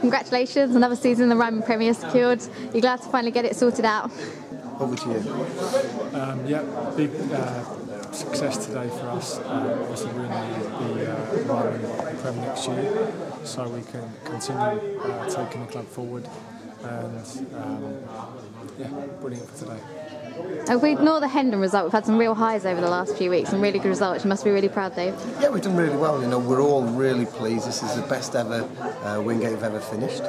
Congratulations, another season in the Ryman Premier secured. You're glad to finally get it sorted out. Over to you. Um, yeah, big uh, success today for us. Uh, obviously, we're in the, the uh, Ryman Prem next year, so we can continue uh, taking the club forward. And um, yeah, brilliant for today. If we ignore the Hendon result, we've had some real highs over the last few weeks and really good results. You must be really proud, Dave. Yeah, we've done really well. You know, we're all really pleased. This is the best ever uh, Wingate have ever finished.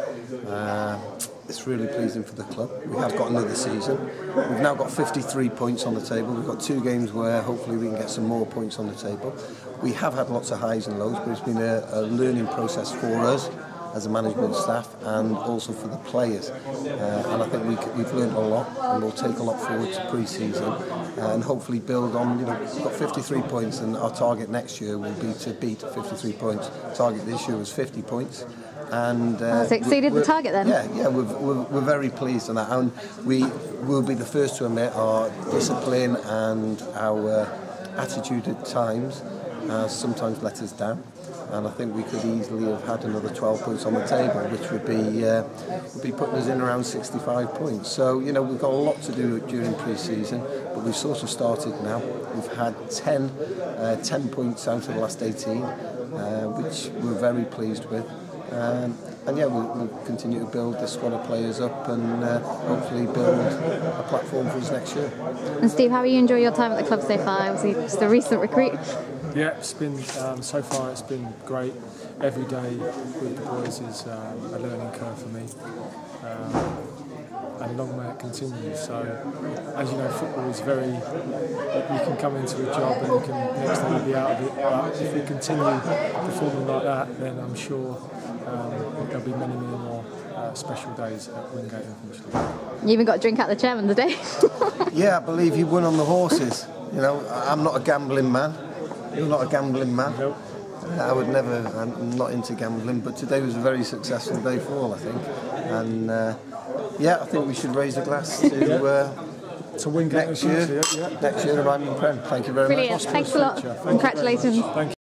Uh, it's really pleasing for the club. We have got another season. We've now got 53 points on the table. We've got two games where hopefully we can get some more points on the table. We have had lots of highs and lows, but it's been a, a learning process for us as a management staff and also for the players. Uh, and I think we, we've learned a lot and we'll take a lot forward to pre-season uh, and hopefully build on, you know, we've got 53 points and our target next year will be to beat 53 points. Target this year was 50 points. And uh, oh, so exceeded the target then? Yeah, yeah, we're, we're, we're very pleased on that. And we will be the first to admit our discipline and our attitude at times uh, sometimes let us down and I think we could easily have had another 12 points on the table, which would be uh, would be putting us in around 65 points. So you know we've got a lot to do during pre-season, but we've sort of started now. We've had 10, uh, 10 points out of the last 18, uh, which we're very pleased with. Um, and yeah, we'll, we'll continue to build the squad of players up and uh, hopefully build a platform for us next year. And Steve, how are you enjoying your time at the club so far? Obviously, just a recent recruit. Yeah, it's been um, so far. It's been great. Every day with the boys is um, a learning curve for me, um, and long may it continue. So, as you know, football is very. You can come into a job and you can next day be out of it. But if we continue performing like that, then I'm sure um, there'll be many, many more uh, special days at Wingate eventually. You even got a drink out the chairman today. yeah, I believe you won on the horses. You know, I'm not a gambling man. You're not a gambling man. Nope. I would never. I'm not into gambling, but today was a very successful day for all, I think. And uh, yeah, I think we should raise a glass to. Uh, to Wingate next year, yeah. next year, the Ryman Prem. Thank you very Brilliant. much. Thanks a lot. Congratulations. Thank you.